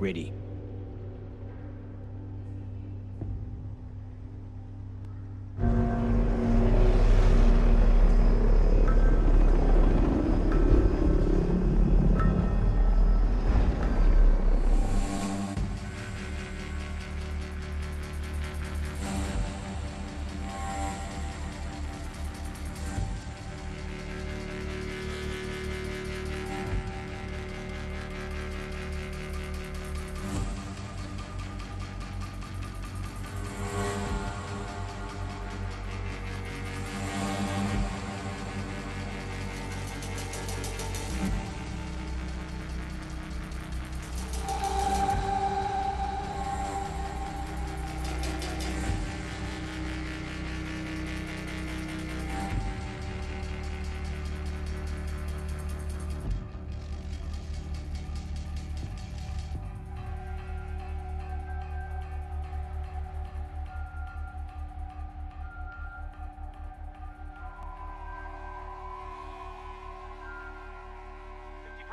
ready.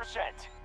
Percent.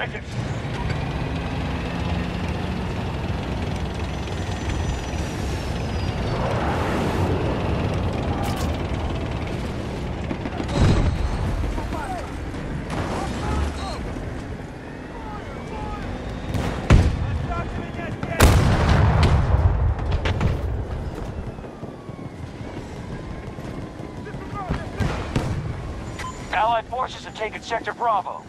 Objectives. Allied forces have taken Sector Bravo.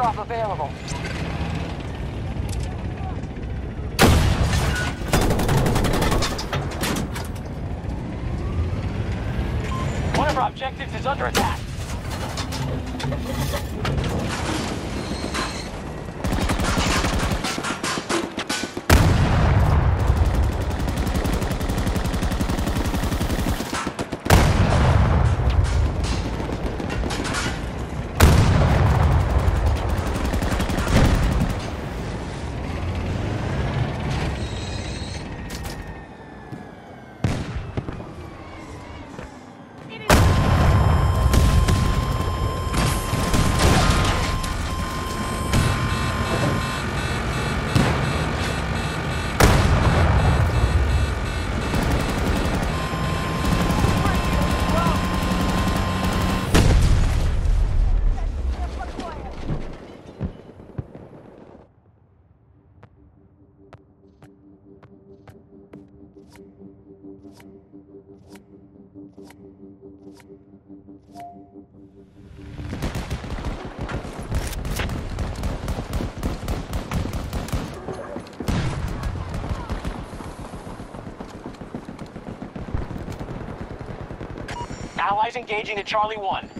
Drop available. One of our objectives is under attack. Allies engaging at Charlie 1.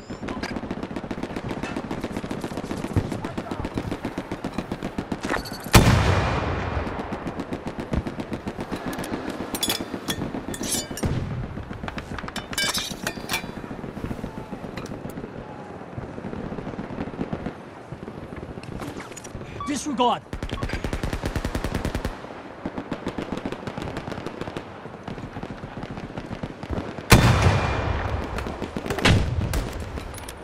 Disregard.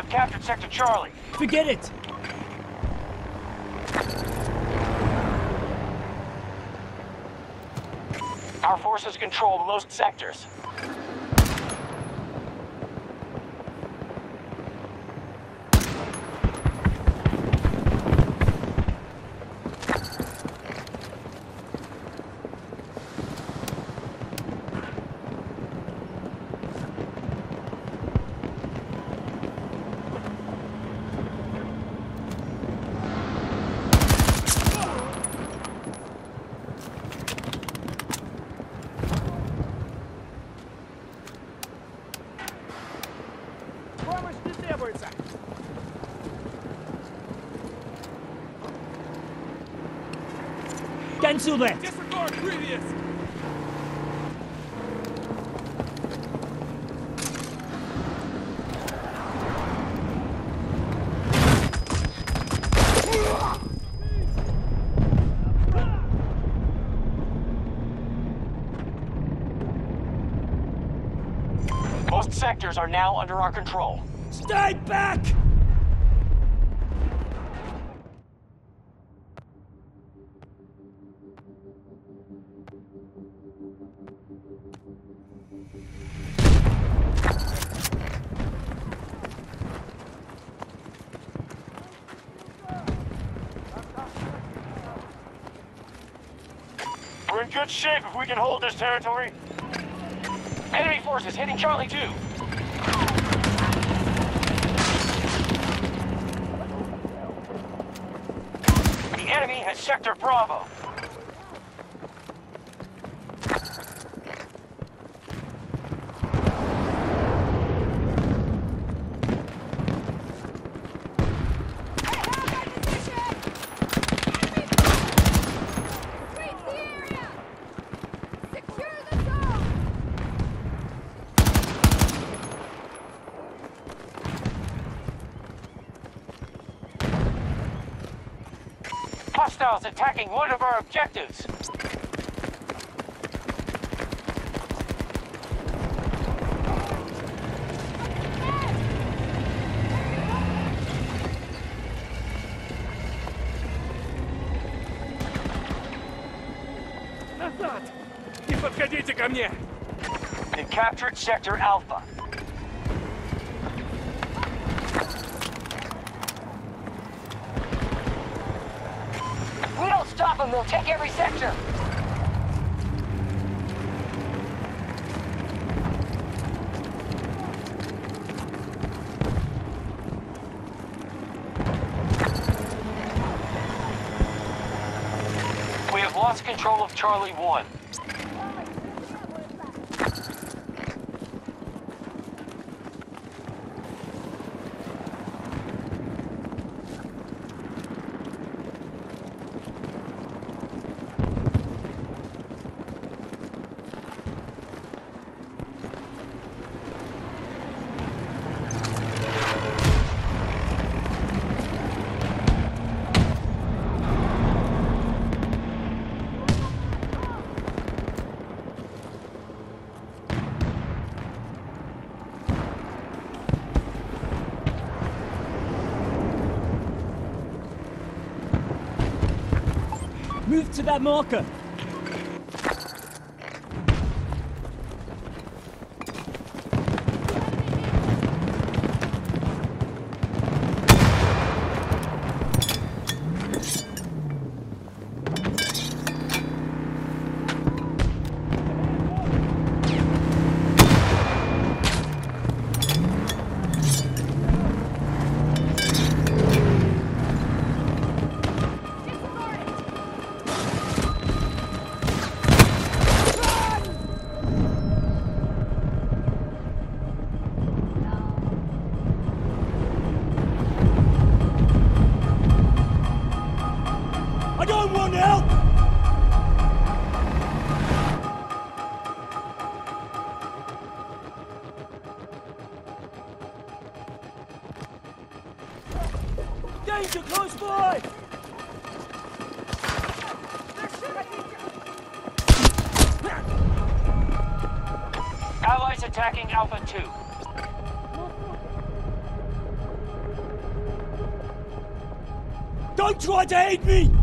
Have captured Sector Charlie. Forget it! Our forces control most sectors. Cancel that! Disregard previous! Most sectors are now under our control. Stay back! Good shape if we can hold this territory. Enemy forces hitting Charlie 2. The enemy has Sector Bravo. attacking one of our objectives. Назад! Не подходите ко мне! They captured Sector Alpha. Them, they'll take every sector. We have lost control of Charlie 1. Move to that marker! Danger close by! Allies attacking Alpha 2. Don't try to aid me!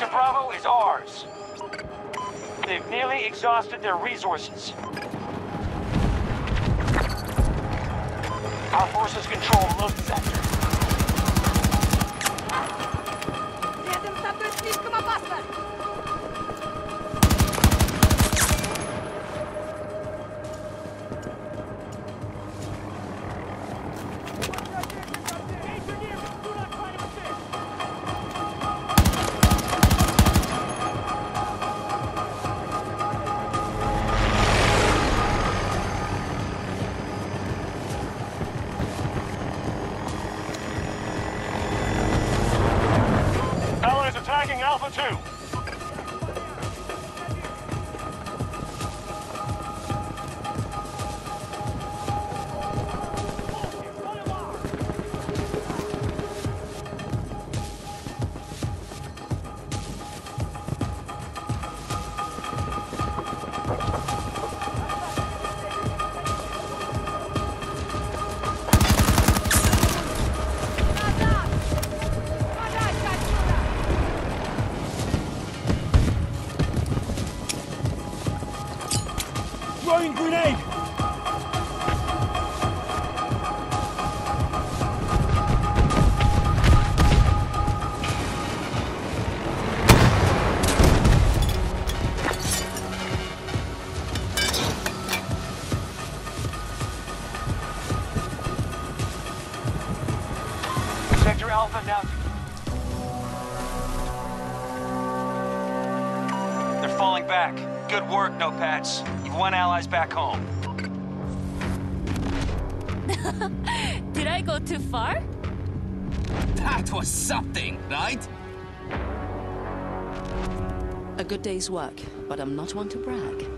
Sector Bravo is ours. They've nearly exhausted their resources. Our forces control most sectors. Throwing grenade! Falling back. Good work, no pats. You've won allies back home. Did I go too far? That was something, right? A good day's work, but I'm not one to brag.